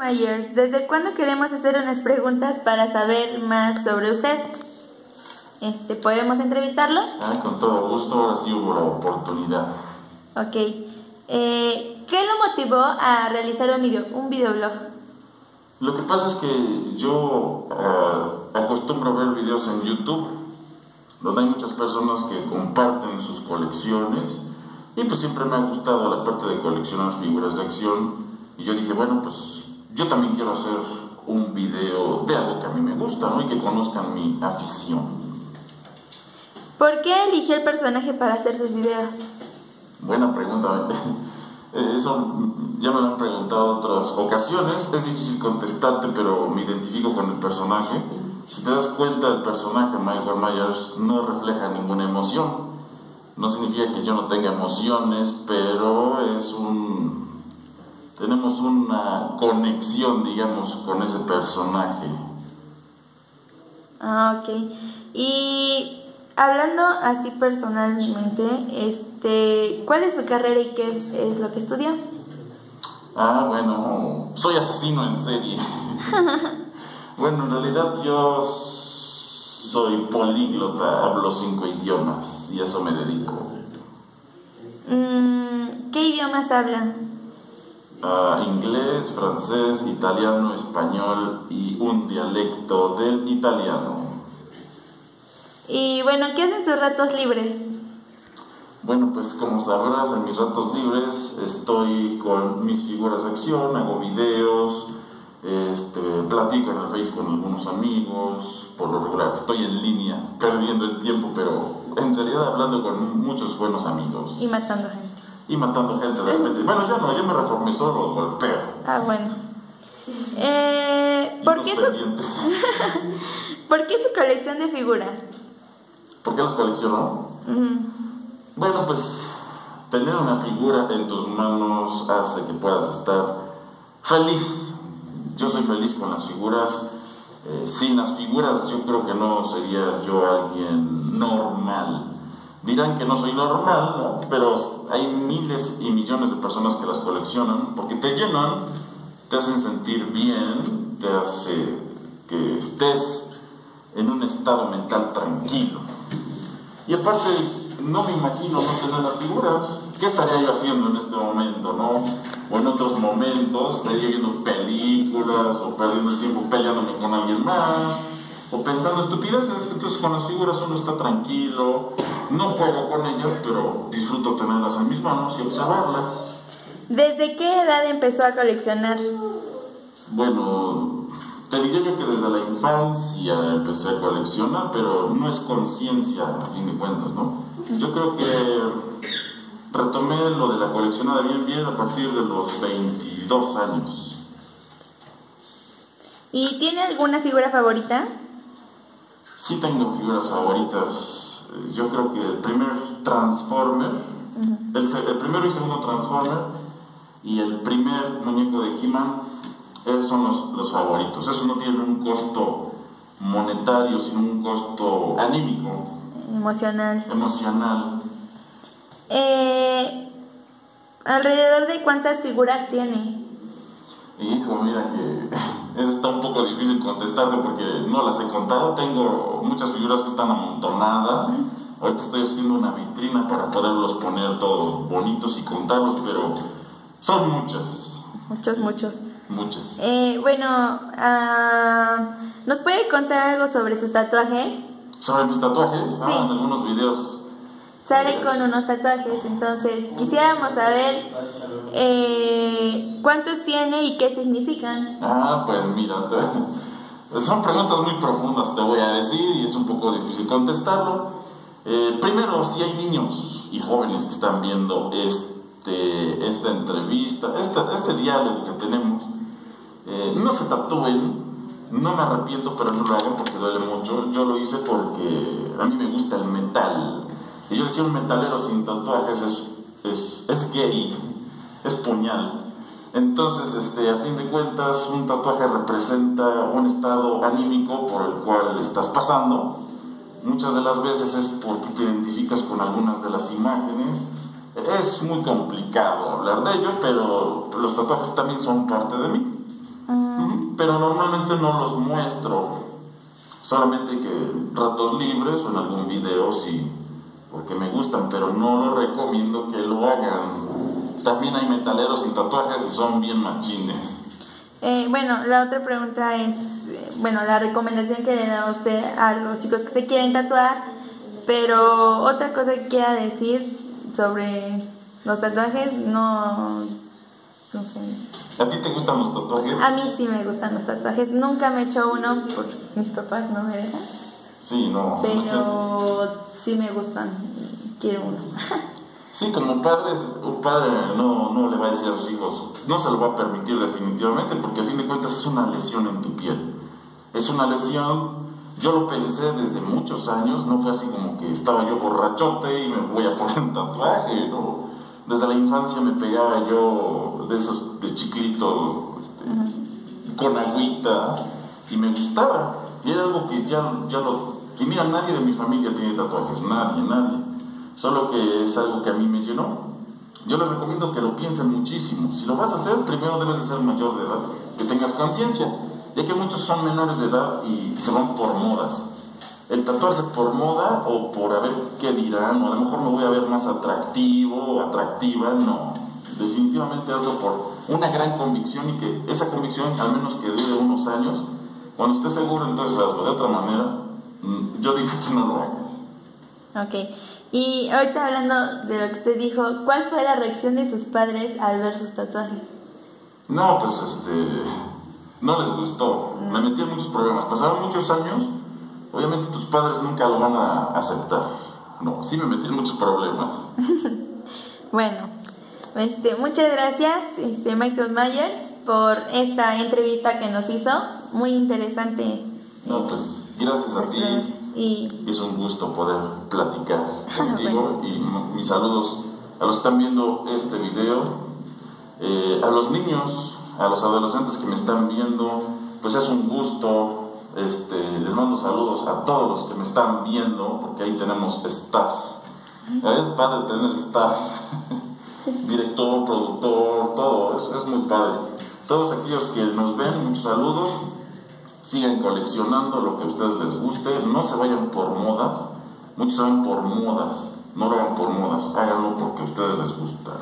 Myers, ¿desde cuándo queremos hacer unas preguntas para saber más sobre usted? Este, ¿Podemos entrevistarlo? Ah, con todo gusto, ahora sí hubo la oportunidad. Ok. Eh, ¿Qué lo motivó a realizar un, video, un videoblog? Lo que pasa es que yo eh, acostumbro a ver videos en YouTube, donde hay muchas personas que comparten sus colecciones, y pues siempre me ha gustado la parte de coleccionar figuras de acción, y yo dije, bueno, pues yo también quiero hacer un video de algo que a mí me gusta, ¿no? Y que conozcan mi afición. ¿Por qué eligió el personaje para hacer sus videos? Buena pregunta. Eh, eso ya me lo han preguntado otras ocasiones. Es difícil contestarte, pero me identifico con el personaje. Si te das cuenta, el personaje Michael Myers no refleja ninguna emoción. No significa que yo no tenga emociones, pero es un tenemos una conexión, digamos, con ese personaje. Ah, ok. Y hablando así personalmente, este, ¿cuál es su carrera y qué es lo que estudia? Ah, bueno, soy asesino en serie. bueno, en realidad yo soy políglota, hablo cinco idiomas y a eso me dedico. Mm, ¿Qué idiomas hablan? Uh, inglés, francés, italiano, español y un dialecto del italiano. Y bueno, ¿qué hacen sus ratos libres? Bueno, pues como sabrás, en mis ratos libres estoy con mis figuras de acción, hago videos, este, platico en el Facebook con algunos amigos, por lo regular estoy en línea, perdiendo el tiempo, pero en realidad hablando con muchos buenos amigos. Y matando gente y matando gente de repente. Bueno, ya no, ya me reformé, solo los golpeo. Ah, bueno. Eh, ¿por, qué su... ¿Por qué su colección de figuras? ¿Por qué las colecciono? Bueno, pues tener una figura en tus manos hace que puedas estar feliz. Yo soy feliz con las figuras. Eh, sin las figuras yo creo que no sería yo alguien normal dirán que no soy normal, pero hay miles y millones de personas que las coleccionan porque te llenan, te hacen sentir bien, te hace que estés en un estado mental tranquilo. Y aparte, no me imagino no tener las figuras. ¿Qué estaría yo haciendo en este momento, no? O en otros momentos, estaría viendo películas o perdiendo el tiempo peleándome con alguien más o pensando estupideces. Entonces con las figuras uno está tranquilo, no juego con ellas, pero disfruto tenerlas en mis manos y observarlas. ¿Desde qué edad empezó a coleccionar? Bueno, te diría yo que desde la infancia empecé a coleccionar, pero no es conciencia a fin de cuentas, ¿no? Yo creo que retomé lo de la coleccionada bien bien a partir de los 22 años. ¿Y tiene alguna figura favorita? Sí tengo figuras favoritas. Yo creo que el primer Transformer, el, primero y segundo Transformer y el primer muñeco de He-Man son los, los, favoritos. Esos no tienen un costo monetario, sino un costo anímico. Emocional. Emocional. Eh, ¿Alrededor de cuántas figuras tiene? Hijo, mira que eso está un poco difícil contestarte porque no las he contado. Tengo muchas figuras que están amontonadas. Ahorita estoy haciendo una vitrina para poderlos poner todos bonitos y contarlos, pero son muchas. Muchos, muchos. Muchas. Eh, bueno, uh, ¿nos puede contar algo sobre sus tatuajes? ¿Sobre mis tatuajes? Ah, en algunos videos sale con unos tatuajes. Entonces, quisiéramos saber eh, cuántos tiene y qué significan. Ah, pues mira, son preguntas muy profundas, te voy a decir, y es un poco difícil contestarlo. Eh, primero, si hay niños y jóvenes que están viendo este, esta entrevista, este, este diálogo que tenemos, eh, no se tatúen, no me arrepiento, pero no lo hagan porque duele mucho. Yo lo hice porque a mí me gusta el metal y yo decía, un metalero sin tatuajes es, es, es gay, es puñal. Entonces, este, a fin de cuentas, un tatuaje representa un estado anímico por el cual estás pasando. Muchas de las veces es porque te identificas con algunas de las imágenes. Es muy complicado hablar de ello, pero los tatuajes también son parte de mí. pero normalmente no los muestro, solamente que ratos libres o en algún video sí, porque me gustan, pero no lo recomiendo que lo hagan. También hay metaleros sin tatuajes y son bien machines. Eh, bueno, la otra pregunta es, eh, bueno, la recomendación que le da usted a los chicos que se quieren tatuar, pero otra cosa que quiera decir sobre los tatuajes, no, no sé. ¿A ti te gustan los tatuajes? A mí sí me gustan los tatuajes. Nunca me he hecho uno porque mis papás no me dejan. Sí, no. Pero sí me gustan. Quiero uno. Sí, como padres, un padre no, no le va a decir a sus hijos, pues no se lo va a permitir definitivamente, porque a fin de cuentas es una lesión en tu piel. Es una lesión, yo lo pensé desde muchos años, no fue así como que estaba yo borrachote y me voy a poner un tatuaje, ¿no? Desde la infancia me pegaba yo de esos de chiclito, este, con agüita, y me gustaba. Y era algo que ya, ya lo... Y mira, nadie de mi familia tiene tatuajes, nadie, nadie solo que es algo que a mí me llenó. Yo les recomiendo que lo piensen muchísimo. Si lo vas a hacer, primero debes de ser mayor de edad, que tengas conciencia, ya que muchos son menores de edad y se van por modas. El tatuarse por moda o por a ver qué dirán, o a lo mejor me voy a ver más atractivo o atractiva, no. Definitivamente hazlo por una gran convicción y que esa convicción, al menos que dure unos años, cuando estés seguro, entonces hazlo. De otra manera, yo digo que no lo hagas. Ok. Y ahorita hablando de lo que usted dijo, ¿cuál fue la reacción de sus padres al ver sus tatuajes? No, pues este, no les gustó. Mm. Me metí en muchos problemas. Pasaron muchos años, obviamente tus padres nunca lo van a aceptar. No, sí me metí en muchos problemas. bueno, este, muchas gracias, este, Michael Myers, por esta entrevista que nos hizo. Muy interesante. No, pues gracias a ti. Y... Es un gusto poder platicar contigo y mis saludos a los que están viendo este video, eh, a los niños, a los adolescentes que me están viendo, pues es un gusto. Este, les mando saludos a todos los que me están viendo, porque ahí tenemos staff. Es padre tener staff, director, productor, todo, es, es muy padre. Todos aquellos que nos ven, muchos saludos sigan coleccionando lo que a ustedes les guste, no se vayan por modas, muchos van por modas, no lo hagan por modas, háganlo porque a ustedes les gusta.